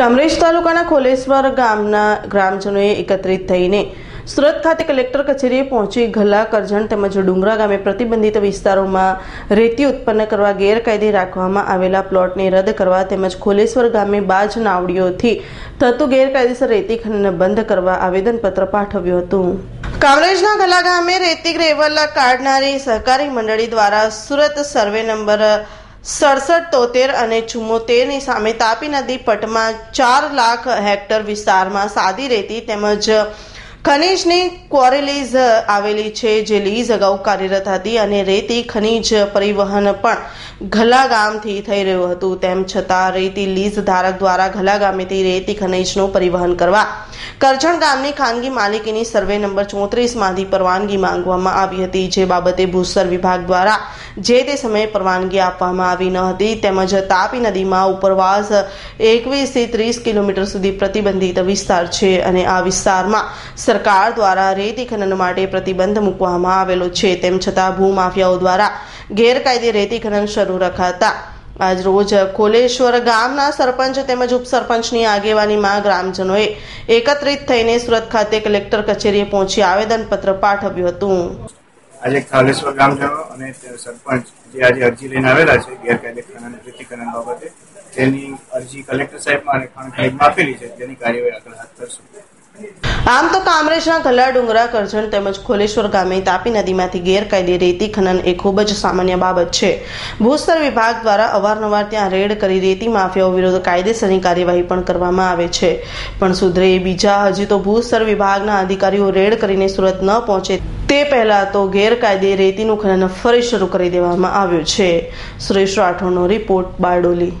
કામરેજ તાલુકાના ખોલેશ્વર ગામના ગ્રામજનોએ એકત્રિત થઈને સુરત ખાતે કલેક્ટર કચેરીએ પહોંચી ગલા કરજણ તેમજ ડુંગરા ગામે પ્રતિબંધિત વિસ્તારોમાં રેતી ઉત્પન્ન કરવા ગેરકાયદે રાખવામાં આવેલા પ્લોટને રદ કરવા તેમજ ખોલેશ્વર ગામે બાજ નાવડીઓથી થતું ગેરકાયદેસર રેતી ખનન બંધ કરવા આવેદનપત્ર પાઠવ્યું હતું. કામરેજના ગલા ગામે રેતી ગ્રેવલ કાઢનારી સહકારી મંડળી દ્વારા સુરત સર્વે નંબર સડસઠ, તોતેર અને ચુમ્મોતેરની સામે તાપી નદી પટમાં ચાર લાખ હેક્ટર વિસ્તારમાં સાદી રેતી તેમજ ખનીજની ક્વોરી લીઝ આવેલી છે, જે લીઝ અગાઉ કાર્યરત હતી અને રેતી ખનીજ પરિવહન પણ ઘલા ગામથી થઈ રહ્યું હતું. તેમ છતાં, રેતી લીઝ ધારક દ્વારા ઘલા ગામેથી રેતી ખનીજનું પરિવહન કરવા કરજણ ગામની ખાનગી માલિકીની સર્વે નંબર ચોત્રીસમાંથી પરવાનગી માંગવામાં આવી હતી. જે બાબતે ભૂસ્તર વિભાગ દ્વારા જે તે સમયે પરવાનગી આપવામાં આવી ન હતી, તેમજ તાપી નદીમાં ઉપરવાસ એકવીસથી ત્રીસ કિલોમીટર સુધી પ્રતિબંધિત વિસ્તાર છે અને આ વિસ્તારમાં સરકાર દ્વારા રેતી ખનન માટે પ્રતિબંધ મૂકવામાં આવેલો છે. તેમ છતાં ભૂમાફિયાઓ દ્વારા ગેરકાયદે રેતી ખનન શરૂ રખાતા. આજ રોજ કોલેશ્વર ગામના સરપંચ તેમજ ઉપસરપંચની આગેવાનીમાં ગ્રામજનોએ એકત્રિત થઈને સુરત ખાતે કલેક્ટર કચેરીએ પહોંચી આવેદનપત્ર પાઠવ્યું હતું. આજે કાલેશ્વર ગામજનો અને સરપંચ જે આજે અરજી લઈને આવેલા છે ગેરકાયદે ખનન ખનન બાબતે, તેની અરજી કલેક્ટર સાહેબમાં અને ખાણ સાહેબમાં આપેલી છે. તેની કાર્યવાહી આગળ હાથ ધરશું. આમ તો કામરેજના ગલ્લા ડુંગરા કરજણ તેમજ ખોલેશ્વર ગામે તાપી નદીમાંથી ગેરકાયદે રેતી ખનન એ ખૂબ જ સામાન્ય બાબત છે. ભૂસ્તર વિભાગ દ્વારા અવારનવાર ત્યાં રેડ કરી રેતી માફિયાઓ વિરુદ્ધ કાયદેસરની કાર્યવાહી પણ કરવામાં આવે છે. પણ સુધરે એ બીજા હજી તો ભૂસ્તર વિભાગના અધિકારીઓ રેડ કરીને સુરત ન પહોંચે તે પહેલા તો ગેરકાયદે રેતીનું ખનન ફરી શરૂ કરી દેવામાં આવ્યું છે. સુરેશ રાઠોડનો રિપોર્ટ બારડોલી.